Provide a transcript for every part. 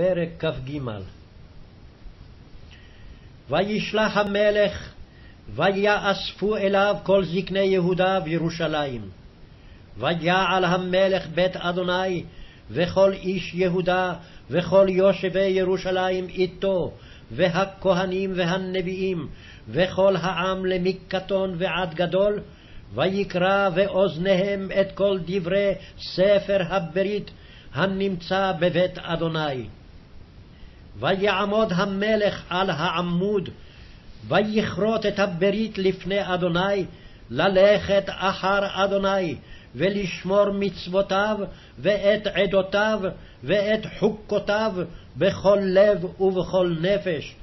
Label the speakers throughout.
Speaker 1: פרק כ"ג וישלח המלך, ויאספו אליו כל זקני יהודה וירושלים. ויעל המלך בית אדוני, וכל איש יהודה, וכל יושבי ירושלים איתו, והכהנים והנביאים, וכל העם למקטון ועד גדול, ויקרא באוזניהם את כל דברי ספר הברית הנמצא בבית אדוני. ויעמוד המלך על העמוד, ויכרות את הברית לפני אדוני, ללכת אחר אדוני, ולשמור מצוותיו, ואת עדותיו, ואת חוקותיו, בכל לב ובכל נפש.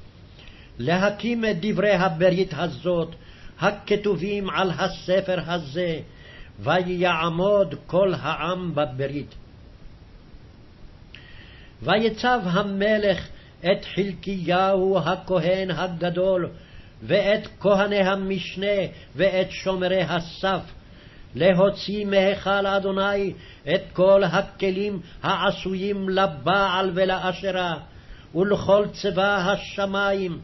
Speaker 1: להקים את דברי הברית הזאת, הכתובים על הספר הזה, ויעמוד כל העם בברית. ויצב המלך את חלקיהו הכהן הגדול, ואת כהני המשנה, ואת שומרי הסף, להוציא מהיכל אדוני את כל הכלים העשויים לבעל ולאשרה, ולכל צבא השמים,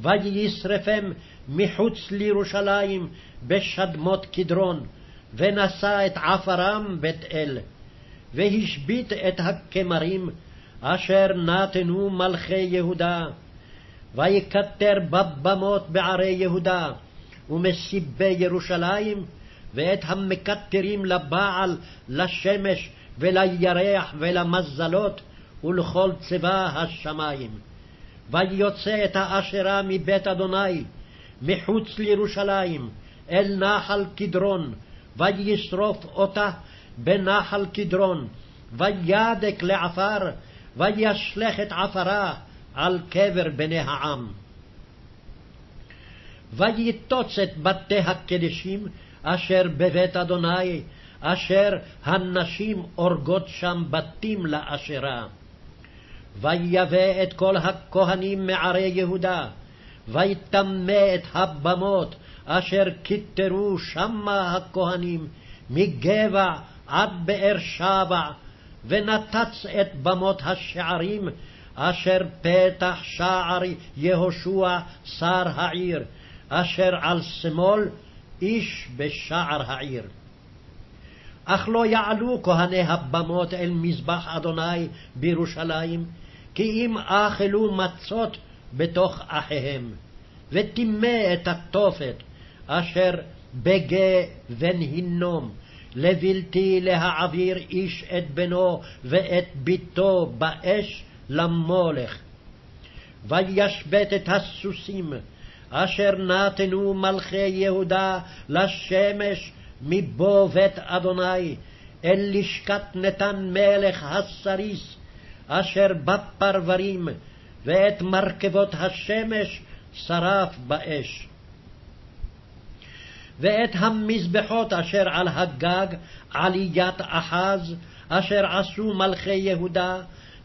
Speaker 1: וישרפם מחוץ לירושלים בשדמות קדרון, ונשא את עפרם בית אל, והשבית את הכמרים אשר נתנו מלכי יהודה, ויקטר בבמות בערי יהודה, ומסיבי ירושלים, ואת המקטרים לבעל, לשמש, ולירח, ולמזלות, ולכל צבא השמים. ויוצא את האשרה מבית אדוני, מחוץ לירושלים, אל נחל קדרון, וישרוף אותה בנחל קדרון, וידק לעפר, וישלך את עפרה על קבר בני העם. ויטוץ את בתי הקדשים אשר בבית אדוני, אשר הנשים אורגות שם בתים לאשרה. ויבא את כל הכהנים מערי יהודה, ויטמא את הבמות אשר כיתרו שמה הכהנים, מגבע עד באר שבע, ונתץ את במות השערים, אשר פתח שער יהושע שר העיר, אשר על שמאל איש בשער העיר. אך לא יעלו כהני הבמות אל מזבח אדוני בירושלים, כי אם אכלו מצות בתוך אחיהם, וטימא את התופת, אשר בגה בן הינום, לבלתי להעביר איש את בנו ואת בתו באש למולך. וישבת את הסוסים, אשר נתנו מלכי יהודה לשמש מבוא בית אדוני, אל לשכת נתן מלך הסריס, אשר בפרברים, ואת מרכבות השמש שרף באש. ואת המזבחות אשר על הגג עליית אחז, אשר עשו מלכי יהודה,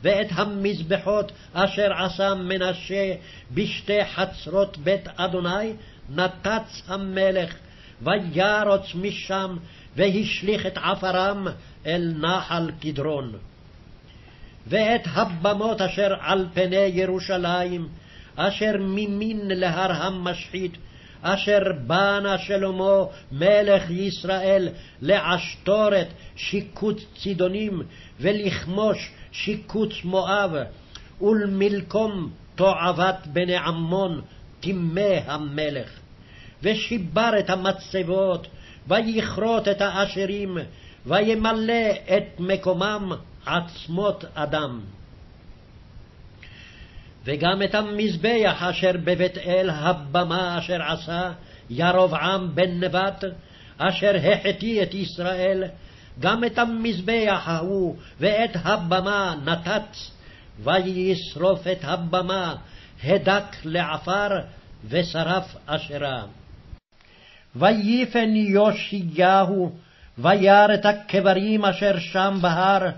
Speaker 1: ואת המזבחות אשר עשה מנשה בשתי חצרות בית אדוני, נתץ המלך, וירוץ משם, והשליך את עפרם אל נחל קדרון. ואת הבמות אשר על פני ירושלים, אשר ממין להר המשחית, אשר בנה שלמה מלך ישראל לעשתורת שיקוץ צידונים ולכמוש שיקוץ מואב ולמלקום תועבת בני עמון טימא המלך ושיבר את המצבות ויכרות את האשרים וימלא את מקומם עצמות אדם. וגם את המזבח אשר בבית אל הבמה אשר עשה ירבעם בן נבט, אשר החטיא את ישראל, גם את המזבח ההוא ואת הבמה נתץ, וישרוף את הבמה, הדק לעפר, ושרף אשרה. ויפן יאשיהו, וירא את הקברים אשר שם בהר,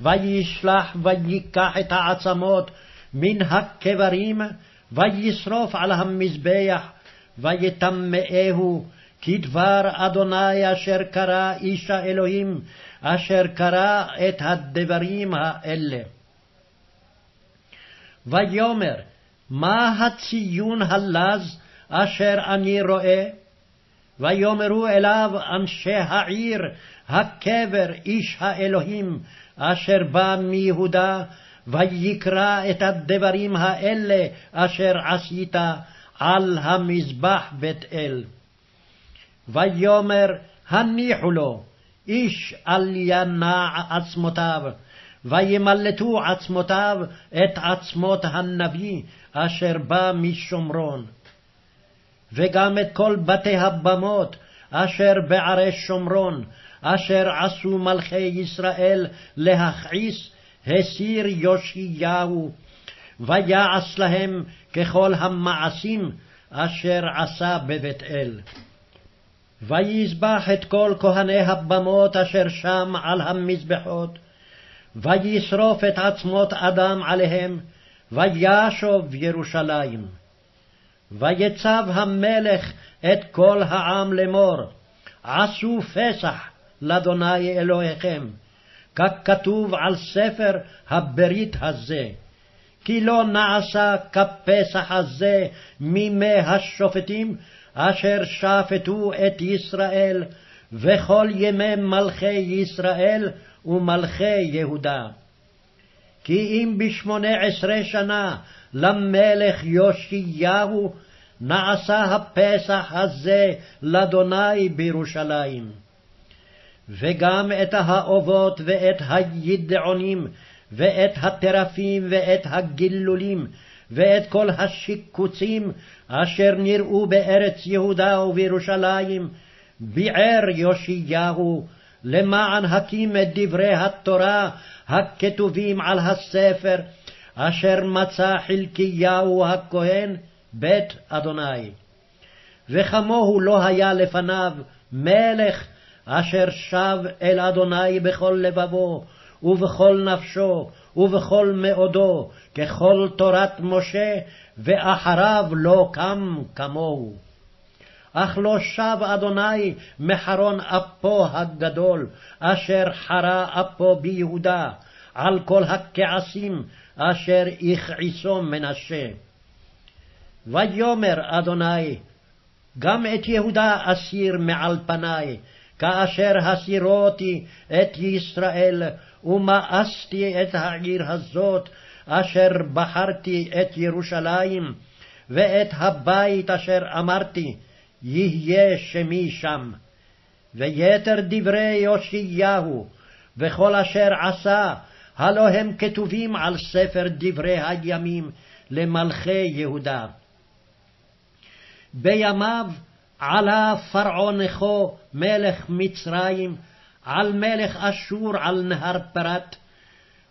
Speaker 1: וישלח ויקח את העצמות מן הקברים, וישרוף על המזבח, ויטמאהו, כדבר אדוני אשר קרא איש האלוהים, אשר קרא את הדברים האלה. ויאמר, מה הציון הלז אשר אני רואה? ויאמרו אליו אנשי העיר, הקבר איש האלוהים, אשר בא מיהודה, ויקרא את הדברים האלה אשר עשית על המזבח בית אל. ויאמר הניחו לו, איש אל ינע עצמותיו, וימלטו עצמותיו את עצמות הנביא אשר בא משומרון. וגם את כל בתי הבמות אשר בערי שומרון, אשר עשו מלכי ישראל להכעיס, הסיר יאשיהו, ויעש להם ככל המעשים אשר עשה בבית אל. ויזבח את כל כהני הבמות אשר שם על המזבחות, וישרוף את עצמות אדם עליהם, וישוב ירושלים. ויצב המלך את כל העם לאמור, עשו פסח לאדוני אלוהיכם, ככתוב על ספר הברית הזה. כי לא נעשה כפסח הזה מימי השופטים אשר שפטו את ישראל, וכל ימי מלכי ישראל ומלכי יהודה. כי אם בשמונה עשרה שנה למלך יאשיהו נעשה הפסח הזה לאדוני בירושלים. וגם את האובות ואת הידעונים ואת הטרפים ואת הגילולים ואת כל השיקוצים אשר נראו בארץ יהודה ובירושלים, ביער יאשיהו, למען הקים את דברי התורה הכתובים על הספר, אשר מצא חלקיהו הכהן, בית אדוני. וכמוהו לא היה לפניו מלך אשר שב אל אדוני בכל לבבו, ובכל נפשו, ובכל מאודו, ככל תורת משה, ואחריו לא קם כמוהו. אך לא שב אדוני מחרון אפו הגדול, אשר חרה אפו ביהודה, על כל הכעסים אשר הכעיסו מנשה. ויאמר אדוני, גם את יהודה אסיר מעל פניי, כאשר הסירותי את ישראל, ומאסתי את העיר הזאת, אשר בחרתי את ירושלים, ואת הבית אשר אמרתי, יהיה שמי שם. ויתר דברי יאשיהו, וכל אשר עשה, הלא הם כתובים על ספר דברי הימים למלכי יהודה. בימיו עלה פרעה נכו מלך מצרים, על מלך אשור על נהר פרת,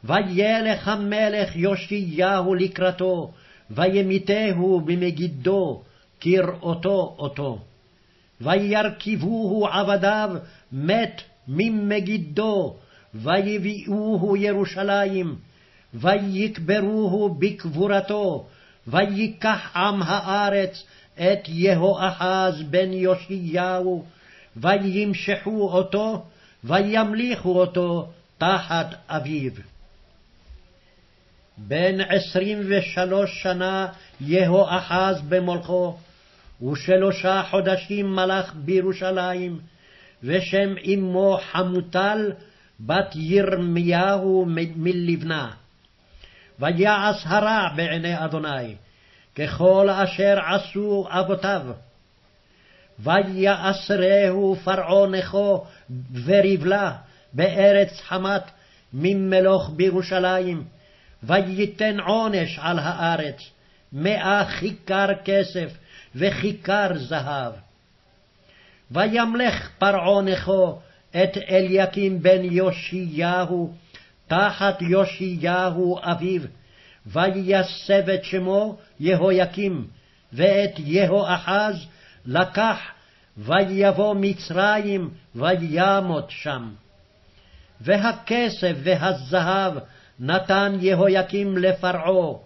Speaker 1: וילך המלך יאשיהו לקראתו, וימיתהו במגידו, כראותו אותו. וירכיבוהו עבדיו מת ממגידו, ויביאוהו ירושלים, ויקברוהו בקבורתו, ויקח עם הארץ את יהואחז בן יאשיהו, וימשחו אותו, וימליכו אותו תחת אביו. בן עשרים ושלוש שנה יהואחז במולכו, ושלושה חודשים מלך בירושלים, ושם אמו חמוטל, בת ירמיהו מלבנה. ויעש הרע בעיני אדוני, ככל אשר עשו אבותיו. ויאסרהו פרעה נכו וריבלה בארץ חמת ממלוך בירושלים, וייתן עונש על הארץ, מאה כיכר כסף וכיכר זהב. וימלך פרעה נכו את אליקים בן יאשיהו תחת יאשיהו אביו, ויסב את שמו יהויקים, ואת יהואחז לקח, ויבוא מצרים, וימות שם. והכסף והזהב נתן יהויקים לפרעה,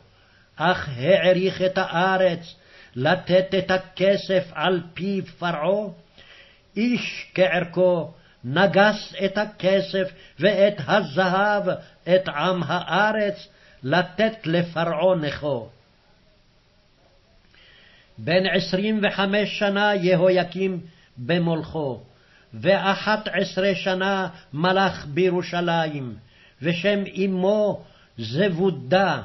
Speaker 1: אך העריך את הארץ לתת את הכסף על פיו פרעה? איש כערכו נגס את הכסף ואת הזהב, את עם הארץ, לתת לפרעה נכו. בן עשרים וחמש שנה יהויקים במולכו, ואחת עשרה שנה מלך בירושלים, ושם אמו זבודה,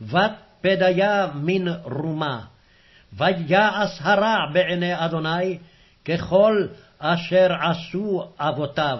Speaker 1: בת פדיה מן רומה. ויעש הרע בעיני אדוני, ככל אשר עשו אבותיו.